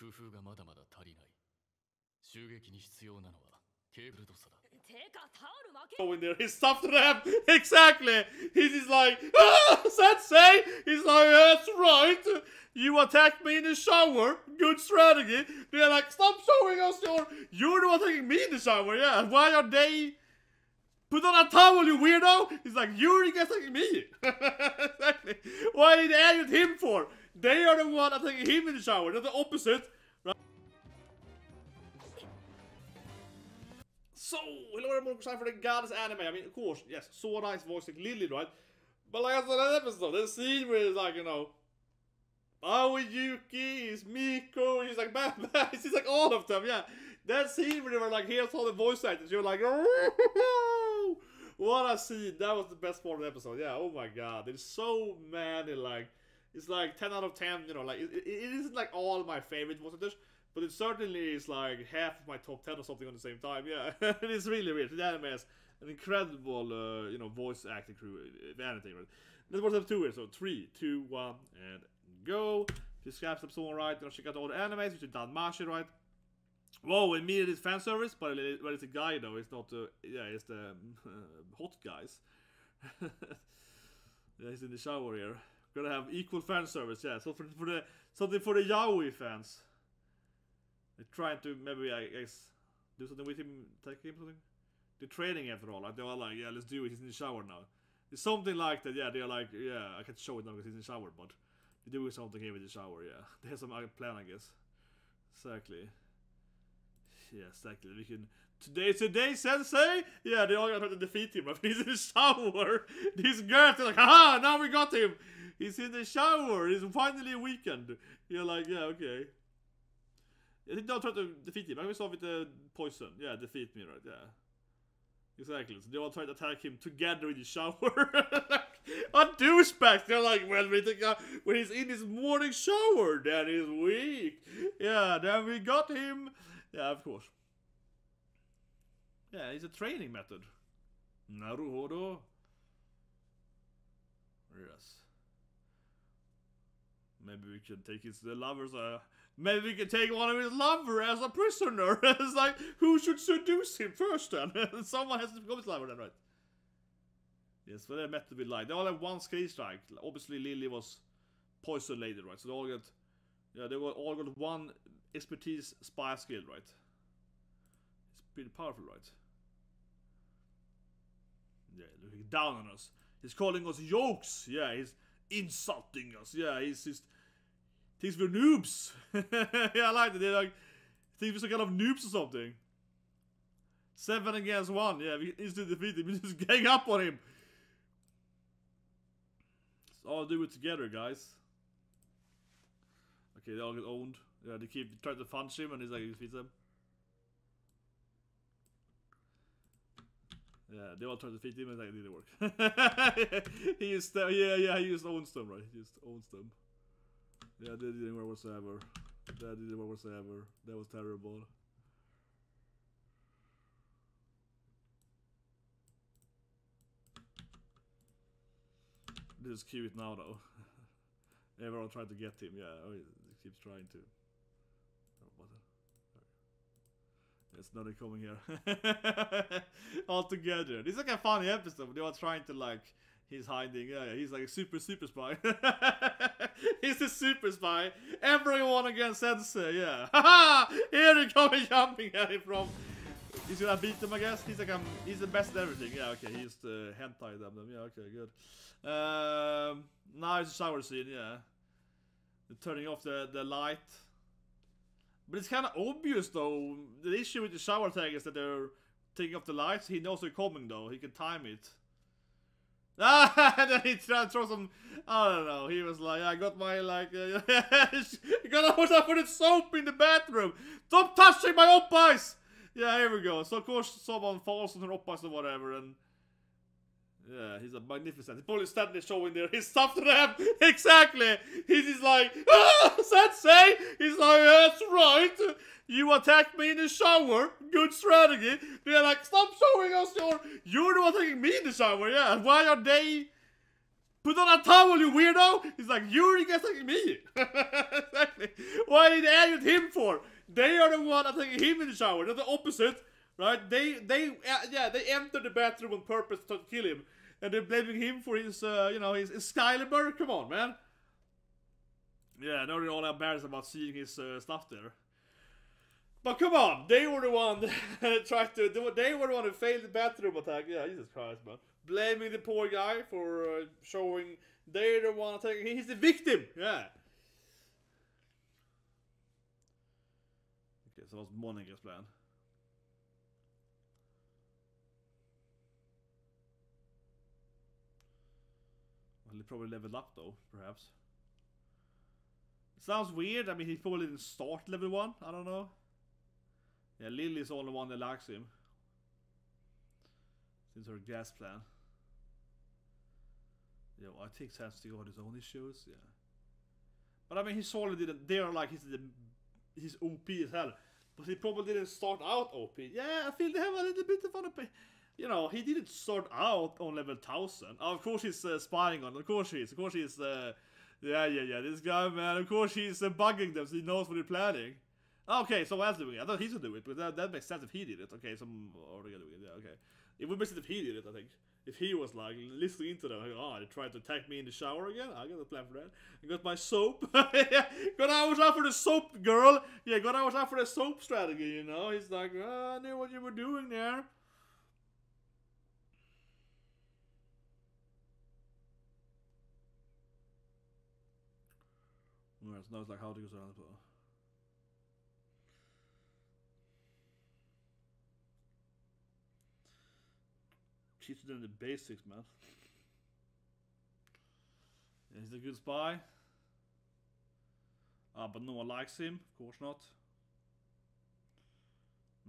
工夫がまだまだ足りない襲撃に必要なのはケーブルドさだてかタオル負け Go in there. He's tough to them. Exactly. He's just like, ah, sensei. He's like, that's right. You attacked me in the shower. Good strategy. They're like, stop showing us your. You're the one attacking me in the shower. Yeah. Why are they? Put on a towel, you weirdo. He's like, you're the guy attacking me. exactly. Why are they angry at him for? They are the one attacking him in the shower. They're the opposite. Right? So, hello everyone, time for the goddess anime. I mean, of course, yes, so nice voicing Lily, right? But like I said that episode, the scene where it's like, you know, Aoi Yuki, is Miko, he's like, bam, bam, he's like all of them, yeah. That scene where they were like, here's all the voice actors, you're like, what a scene. That was the best part of the episode, yeah, oh my god. There's so many, like, it's like 10 out of 10, you know, like, it, it, isn't like all my favorite actors, but it certainly is like half of my top 10 or something on the same time, yeah. it is really weird. The anime has an incredible, uh, you know, voice acting crew, if anything, right? This was episode 2 here, so three, two, one, and go. Just scraps episode right, you know, check out all the animes, which is DanMachi, right? Whoa, immediate fan service, but but it's a guy though. It's not the yeah, it's the um, hot guys. yeah, he's in the shower here. Gonna have equal fan service, yeah. So for for the something for the Yaoi fans. They're trying to maybe I guess do something with him, take him something. They're training after all. Like they're all like, yeah, let's do it. He's in the shower now. It's something like that. Yeah, they're like, yeah, I can't show it now because he's in the shower, but they're doing something here with the shower. Yeah, they have some plan, I guess. Exactly. Yeah, exactly. We can today, today, Sensei. Yeah, they all got to defeat him, but he's in the shower. These girls are like, haha, now we got him. He's in the shower. He's finally weakened. You're like, yeah, okay. Think they'll try to defeat him. I we saw with the poison. Yeah, defeat me, right? Yeah. Exactly. So they all try to attack him together in the shower. On douchebags, they're like, well, we think, uh, when he's in his morning shower, then he's weak. Yeah, then we got him. Yeah, of course. Yeah, it's a training method. Naruhodo. Yes. Maybe we can take his the lovers. Uh, maybe we can take one of his lover as a prisoner. it's like who should seduce him first? Then someone has to become his lover. Then right? Yes, but they're meant to be like they all have one skill strike. Obviously, Lily was poison lady, right? So they all got yeah, they were all got one expertise spy skill, right? It's pretty powerful, right? Yeah, looking down on us. He's calling us yokes. Yeah, he's insulting us. Yeah, he's just thinks we're noobs. yeah, I like it. They're like think we're some kind of noobs or something. Seven against one. Yeah, we instantly defeat him. We just gang up on him. Let's all do it together, guys. Okay, they all get owned. Yeah, they keep trying to punch him, and he's like, he defeats them. Yeah, they all try to defeat him, like, it didn't work. he used, yeah, yeah, he used owns them, right? He just owns them. Yeah, that didn't work whatsoever. That didn't work whatsoever. That was terrible. This is cute now, though. Everyone tried to get him. Yeah, oh, he keeps trying to. Oh, what It's nothing coming here. Altogether. This is like a funny episode. They were trying to like. He's hiding. Yeah, yeah. He's like a super super spy. he's a super spy. Everyone against Sensei. Yeah. Here he comes jumping at him from. He's gonna beat them, I guess. He's like um, he's the best at everything. Yeah, okay. He's the hentai them. them. Yeah, okay, good. Um, now it's a shower scene. Yeah, They're turning off the the light. But it's kind of obvious though. The issue with the shower tag is that they're taking off the lights. He knows they're coming though. He can time it. Ah, and then he tried to throw some. I don't know. He was like, I got my like. Uh, gotta for the soap in the bathroom. Stop touching my oppies. Yeah, here we go. So of course someone falls on her oppies or whatever, and yeah, he's a magnificent. He's probably standing showing there his stuff to them. exactly. He's just like, ah, sensei. He's like, that's right. You attacked me in the shower. Good strategy. They're like, stop showing us your. You're the one taking me in the shower. Yeah. Why are they? Put on a towel, you weirdo! He's like, you're attacking me! exactly. Why did they add him for? They are the one attacking him in the shower. They're the opposite, right? They, they, uh, yeah, they entered the bathroom on purpose to kill him, and they're blaming him for his, uh, you know, his, his. Come on, man. Yeah, now they're all embarrassed about seeing his uh, stuff there. But come on, they were the one that tried to. They were, the one who failed the bathroom attack. Yeah, Jesus Christ, man. Blaming the poor guy for uh, showing they're the one attacking. He's the victim. Yeah. Okay, so what's Monika's plan? Probably leveled up though, perhaps. Sounds weird. I mean, he probably didn't start level one. I don't know. Yeah, Lily's the only one that likes him. Since her gas plan. Yeah, well, I think Sans to on his own issues. Yeah. But I mean, he solely didn't. They are like he's the he's OP as hell. But he probably didn't start out OP. Yeah, I feel they have a little bit of an You know, he didn't start out on level 1000. Of course, he's uh, spying on. Of course, he is. Of course, he's. Uh, yeah, yeah, yeah. This guy, man. Of course, he's uh, bugging them, so he knows what they're planning. Okay, so else doing it. I thought he should do it, but that, that makes sense if he did it. Okay, some are doing it. Yeah, okay. It would make sense if he did it, I think. If he was like listening into them, like, oh, they tried to attack me in the shower again. I got a plan for that. I got my soap. yeah, gotta watch out for the soap, girl. Yeah, gotta watch out for the soap strategy. You know, he's like, oh, I knew what you were doing there. So now it's like how to use it. teach them the basics, man. He's a good spy. Ah, but no one likes him. Of course not.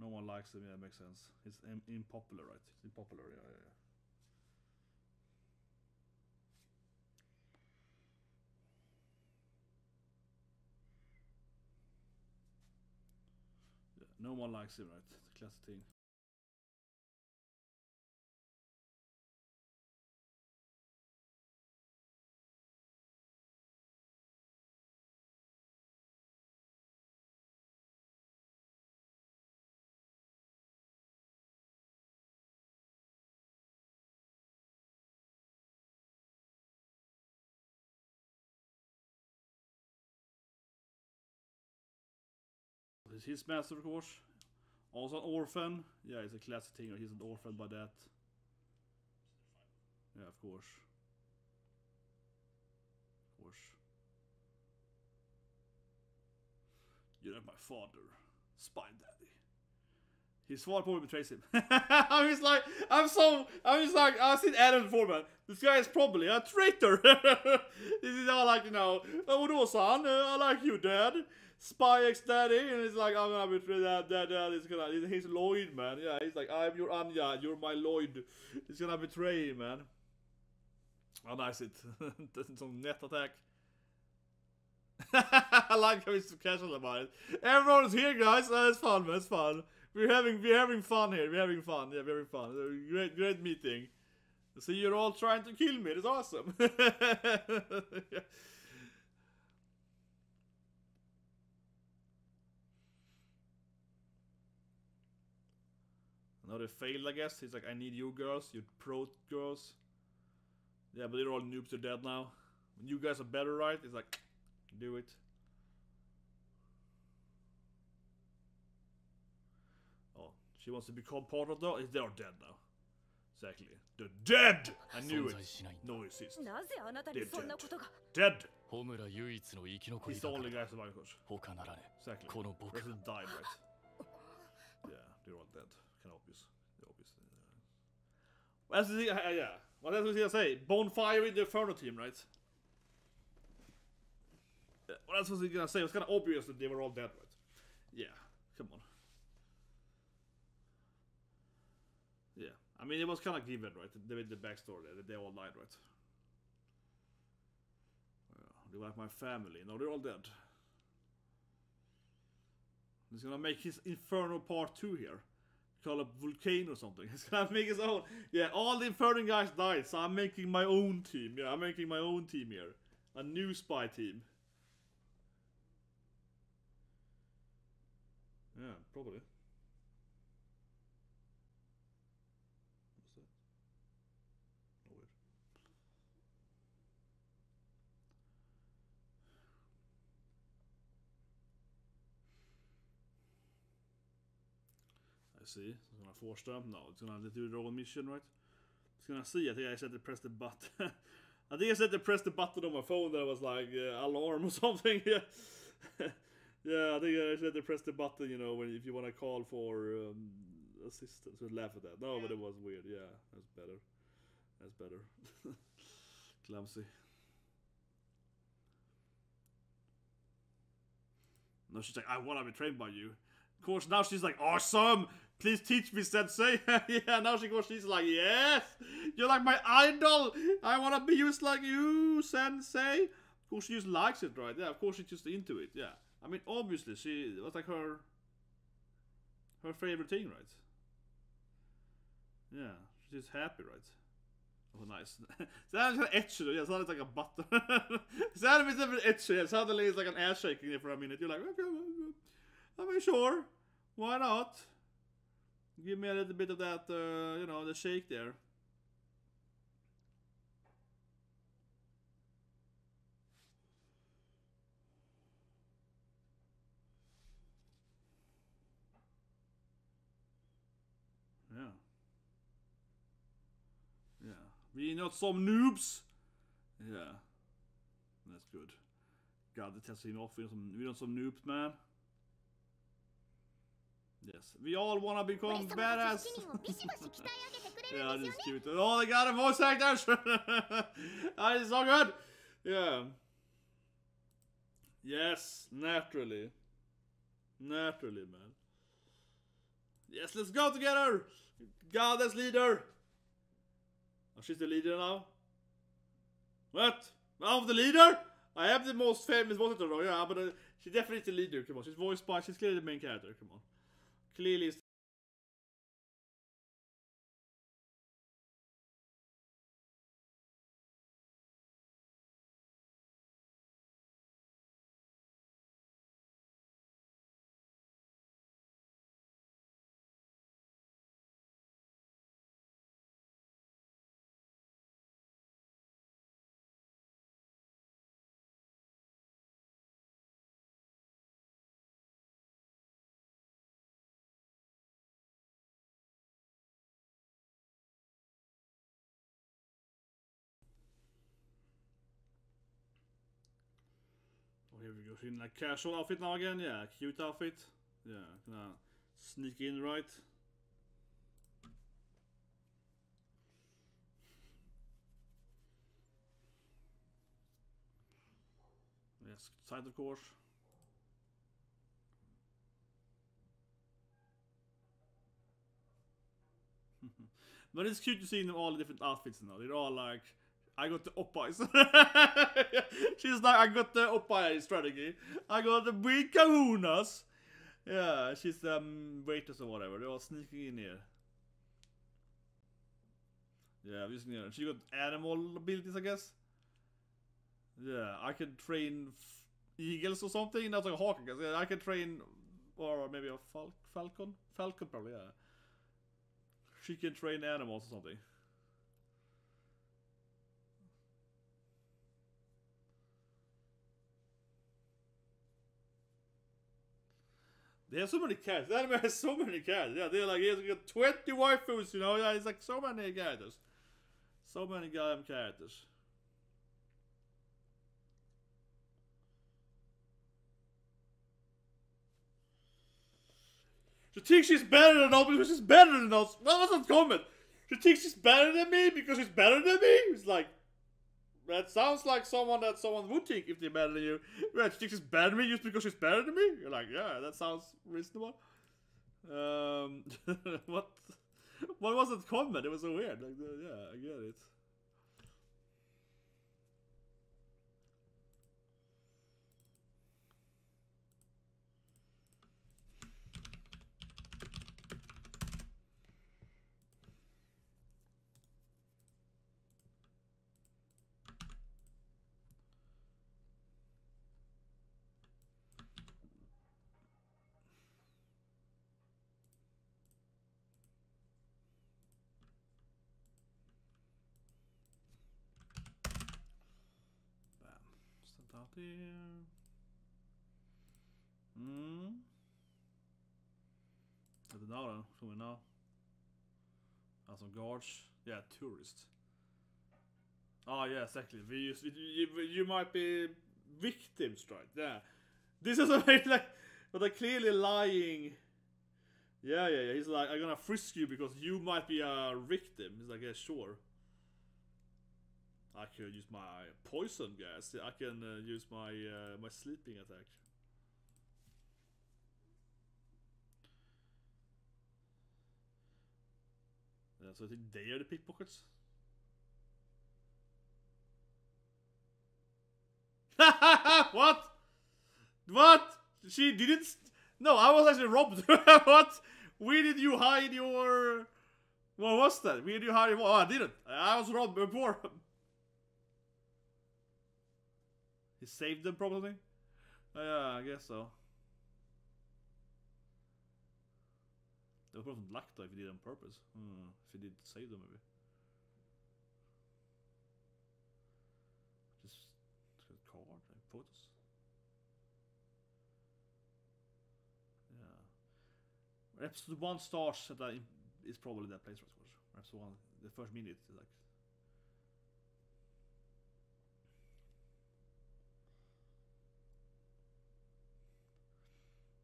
No one likes him. Yeah, makes sense. He's unpopular, right? He's unpopular. Yeah, yeah, yeah. yeah no one likes him, right? A classic thing. Is his master, of course. Also an orphan. Yeah, it's a classic thing. He's an orphan by that. Yeah, of course. Of course. You're not my father. Spy daddy. His father probably betrays him. I'm just like, I'm so, I'm just like, I've seen Adam before, man. This guy is probably a traitor. this is all like, you know, oh, no, son, I like you, dad. Spy X Daddy, and he's like, I'm gonna betray that, that, that. He's gonna, he's Lloyd, man. Yeah, he's like, I'm your Anya, you're my Lloyd. He's gonna betray him, man. Oh, nice it. Some net attack. I like how he's so casual about it. Everyone's here, guys. Oh, it's fun, man. It's fun. We're having, we're having fun here. We're having fun. Yeah, having fun. Uh, great, great meeting. See, you're all trying to kill me. It's awesome. yeah. They failed, I guess. He's like, I need you girls, you pro girls. Yeah, but they're all noobs, they're dead now. When you guys are better, right? He's like, do it. Oh, she wants to become part of the... They are dead now. Exactly. They're dead! I knew it. No exist. Dead. Dead! He's the only guy surviving, coach. Exactly. The rest died, right? Yeah, they're all dead. Well, that's the thing, uh, yeah. What else was he gonna say? Bonfire in the Inferno team, right? What else was he gonna say? It was kind of obvious that they were all dead, right? Yeah, come on. Yeah, I mean, it was kind of given, right? The, the backstory there, that they all died, right? Yeah, they're like my family. No, they're all dead. He's gonna make his Inferno part 2 here. Call it Volcano or something. He's gonna make his own. Yeah, all the Inferno guys died, so I'm making my own team. Yeah, I'm making my own team here. A new spy team. Yeah, probably. What's that? Oh, weird. See. It's gonna force them. No, it's gonna do their own mission, right? It's gonna see. I think I said to press the button. I think I said to press the button on my phone that was like uh, alarm or something. yeah. yeah, I think I said to press the button. You know, when if you want to call for um, assistance, so laugh at that. No, but it was weird. Yeah, that's better. That's better. Clumsy. No, she's like, I want to be trained by you. Course, now she's like, awesome! Please teach me, sensei! yeah, now she goes, she's like, yes! You're like my idol! I want to be used like you, sensei! Of course, she just likes it, right? Yeah, of course, she's just into it, yeah. I mean, obviously, she, was like her, her favorite thing, right? Yeah, she's happy, right? Oh, nice. Är det etcher, yeah, so it's like a butter. här är det etcher, yeah, suddenly it's like an ass shaking there for a minute. You're like, okay, well, I mean, sure. Why not? Give me a little bit of that, uh, you know, the shake there. Yeah. Yeah. We not some noobs. Yeah. That's good. God, testar in off. We not some, we not some noobs, man. Yes, we all wanna become badass. yeah, just cute. Oh, they got a voice actor. that is so good. Yeah. Yes, naturally. Naturally, man. Yes, let's go together. Goddess leader. Oh, she's the leader now. What? I'm the leader? I am the most famous voice actor. Yeah, but uh, definitely the leader. Come on, she's voiced by. She's clearly the main character. Come on. Clearly, we go. In a casual outfit now again. Yeah, cute outfit. Yeah, gonna sneak in right. Yes, side of course. but it's cute to see them all the different outfits now. They're all like, I got the Oppais. She's like, I got the Oppai strategy. I got the big kahunas. Yeah, she's um waitress or whatever. They're all sneaking in here. Yeah, I'm her. She got animal abilities, I guess. Yeah, I can train eagles or something. That's like a hawk, I guess. Yeah, I can train, or maybe a fal- falcon. Falcon, probably. Yeah. She can train animals or something. They have so many characters. The anime has so many characters. Yeah, they're like, he has got 20 waifus, you know? Yeah, it's like so many characters. So many goddamn characters. She thinks she's better than us because she's better than us. What was that comment? She thinks she's better than me because she's better than me? It's like, that sounds like someone that someone would think if they're better than you. Right, she thinks she's better than me just because she's better than me? You're like, yeah, that sounds reasonable. Um, what? What was that comment? It was so weird. Like, the- yeah, I get it. Here. Hmm. I don't know then. We know? Have some guards. Yeah, tourist. Oh yeah, exactly. We you, you might be victims, right? Yeah. This is a very like, but they're clearly lying. Yeah, yeah, yeah. He's like, I'm gonna frisk you because you might be a victim. He's like, yeah, sure. I can use my poison gas. I can uh, use my uh, my sleeping attack. Yeah, so I think they are the pickpockets. what? What? She didn't. No, I was actually robbed. what? Where did you hide your? What was that? Where did you hide your? Oh, I didn't. I was robbed before. He saved them probably. Uh, yeah, I guess so. They were probably luck if he did it on purpose. Hmm. If he did save them maybe. Just card and photos. Yeah. Episode one starts at that is probably that place, right? Episode one, the first minute like.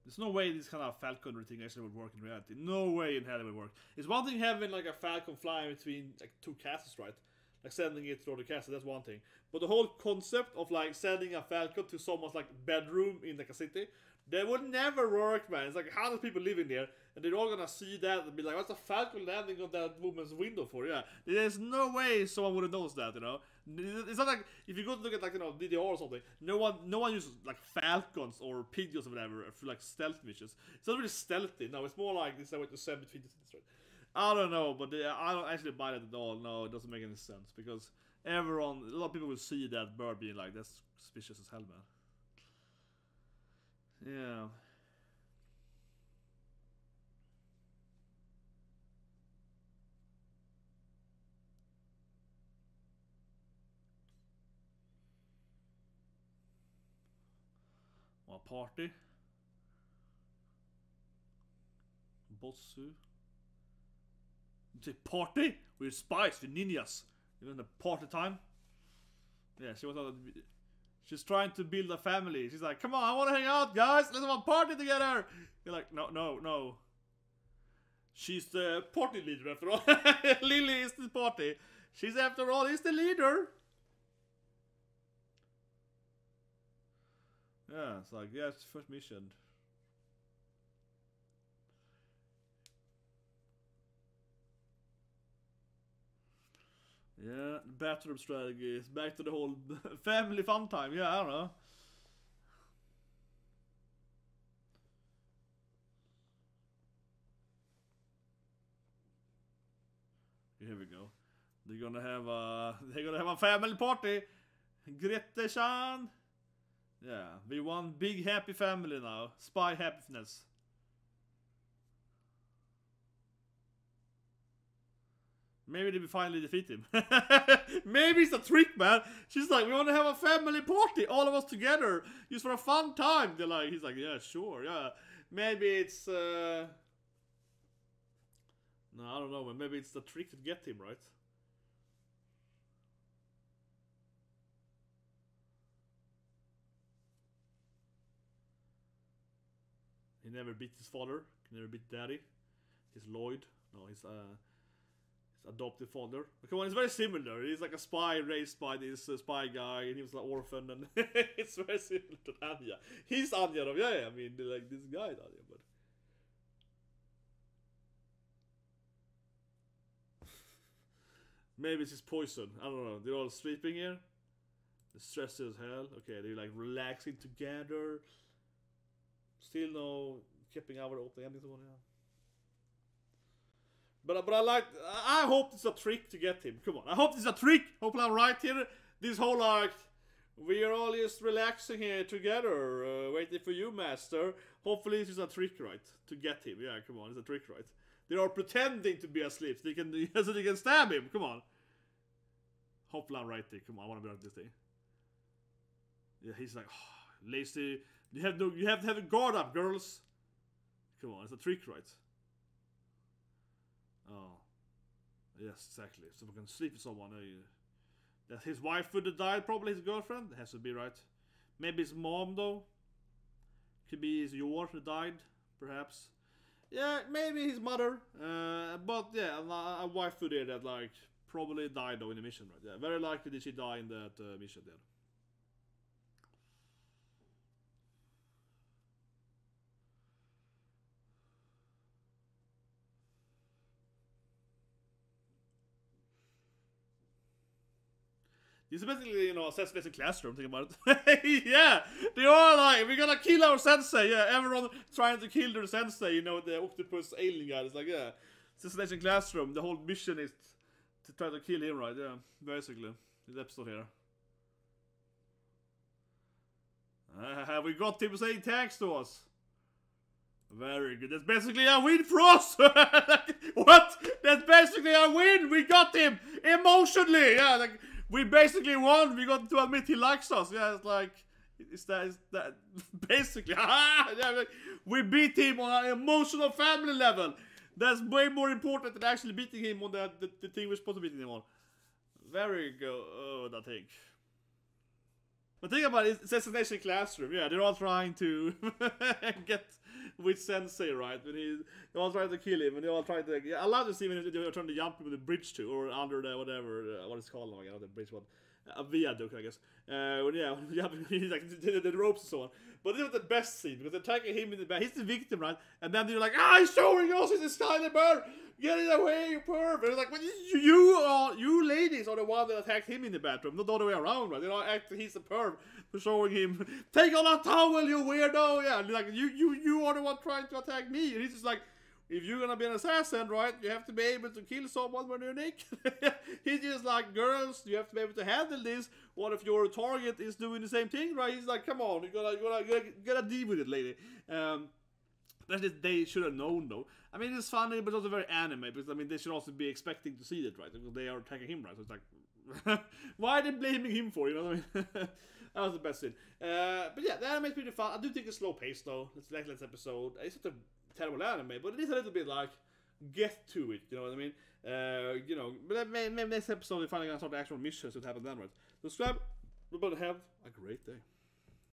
There's no way this kind of falconry thing actually would work in reality. No way in hell it would work. It's one thing having like a falcon flying between like two castles, right? Like sending it through the castle, that's one thing. But the whole concept of like sending a falcon to someone's like bedroom in like a city, that would never work, man. It's like hundred people living there, and they're all gonna see that and be like, "What's a falcon landing on that woman's window for?" Yeah, there's no way someone would have noticed that, you know. It's not like if you go to look at like you know DDR or something, no one, no one uses like falcons or pigeons or whatever for like stealth missions. It's not really stealthy. No, it's more like this is what you send between the cities, right? I don't know, but uh, I don't actually buy that at all. No, it doesn't make any sense because everyone, a lot of people will see that bird being like that's suspicious as hell, man. Yeah. Party. Bossu. You say party? We're spies, we're ninjas. You know the party time? Yeah, she was on the She's trying to build a family. She's like, come on, I want to hang out, guys. Let's have a party together. You're like, no, no, no. She's the party leader after all. Lily is the party. She's after all is the leader. Yeah, it's like, yeah, it's first mission. Yeah, bathroom strategy. It's back to the whole family fun time. Yeah, I don't know. Here we go. They're gonna have a they're gonna have a family party. Grete Chan. Yeah, we one big happy family now. Spy happiness. Maybe they will finally defeat him. Maybe it's a trick, man. She's like, we want to have a family party, all of us together, just for a fun time. They're like, he's like, yeah, sure, yeah. Maybe it's, uh... no, I don't know, man. Maybe it's the trick to get him, right? He never beat his father. He never beat daddy. He's Lloyd. No, he's uh, his adopted father. Come on, it's very similar. He's like a spy raised by this uh, spy guy, and he was an orphan, and it's very similar to Anya. He's Anya, though. Yeah, yeah, I mean, like this guy, is Anya, but. Maybe it's just poison. I don't know. They're all sleeping here. They're stressed as hell. Okay, they're like relaxing together. Still no keeping our open endings on yeah. But but I like I hope it's a trick to get him. Come on, I hope it's a trick. Hopefully I'm right here. This whole like we are all just relaxing here together, uh, waiting for you, master. Hopefully this is a trick, right? To get him. Yeah, come on, it's a trick, right? They are pretending to be asleep so they can so they can stab him. Come on. Hopefully I'm right there. Come on, I want to be right this thing. Yeah, he's like, oh, lazy. You have no, you have to have a guard up, girls. Come on, it's a trick, right? Oh, yes, exactly. So we can sleep with someone. Uh, that his wife would have died, probably his girlfriend. Has to be right. Maybe his mom though. Could be his your who died, perhaps. Yeah, maybe his mother. Uh, but yeah, a, a wife would there that like probably died though in the mission, right? Yeah, very likely did she die in that uh, mission there. Is basically, you know, assassination classroom, think about it. yeah! They are like, we're gonna kill our sensei, yeah, everyone trying to kill their sensei, you know, the octopus alien guy. It's like, yeah, assassination classroom, the whole mission is to try to kill him, right? Yeah, basically. This episode here. Uh, we got him saying thanks to us. Very good. That's basically a win for us. what? That's basically a win. We got him emotionally. Yeah, like we basically won. We got to admit he likes us. Yeah, it's like is that is that basically? we beat him on an emotional family level. That's way more important than actually beating him on the the, the thing we're supposed to beat him on. Very good, oh, I think. But think about it, it's Assassination Classroom. Yeah, they're all trying to get with Sensei, right? When he, they're all trying to kill him, and they're all trying to. Yeah, I love to see when they're trying to jump him with the bridge too, or under the whatever, uh, what it's called now, not the bridge one. A viaduct, I guess. Uh, when, yeah, when jumping, he's like the, the, ropes and so on. But this was the best scene because attacking him in the back. He's the victim, right? And then they're like, ah, he's showing us he's a tiny bird. Get it away, you perv! And like, well, you, you are, you ladies are the one that attacked him in the bathroom, not the other way around, right? You know, act he's a perv for showing him, take on that towel, you weirdo! Yeah, like, you, you, you are the one trying to attack me. And he's just like, if you're gonna be an assassin, right, you have to be able to kill someone when you're naked. he's just like, girls, you have to be able to handle this. What if your target is doing the same thing, right? He's like, come on, you gotta, you gotta, you gotta, you gotta deal with it, lady. Um, that they should have known though. I mean, it's funny, but also very anime because I mean, they should also be expecting to see that, right? Because they are attacking him, right? So it's like, why are they blaming him for? You know what I mean? that was the best scene. Uh, but yeah, the anime's pretty fun. I do think it's slow paced though. It's like last episode. It's not a terrible anime, but it is a little bit like get to it. You know what I mean? Uh, you know, but maybe next episode we finally gonna start the actual missions that happen downwards. Subscribe. We're Subscribe. Everybody have a great day.